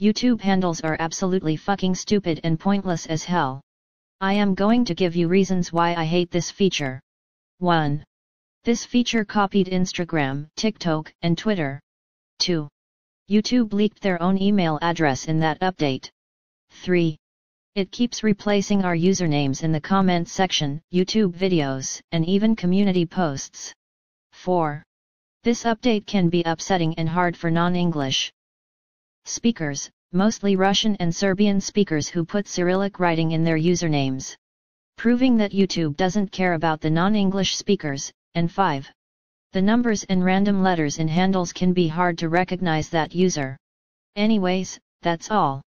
YouTube handles are absolutely fucking stupid and pointless as hell. I am going to give you reasons why I hate this feature. 1. This feature copied Instagram, TikTok, and Twitter. 2. YouTube leaked their own email address in that update. 3. It keeps replacing our usernames in the comment section, YouTube videos, and even community posts. 4. This update can be upsetting and hard for non-English speakers, mostly Russian and Serbian speakers who put Cyrillic writing in their usernames. Proving that YouTube doesn't care about the non-English speakers, and 5. The numbers and random letters in handles can be hard to recognize that user. Anyways, that's all.